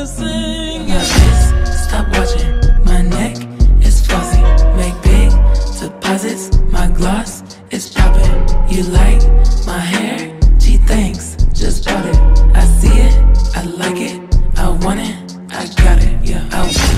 to sing. My wrist, stop watching. My neck is fuzzy. Make big deposits. My gloss is popping. You like my hair? Gee, thanks. Just bought it. I see it. I like it. I want it. I got it. Yeah. I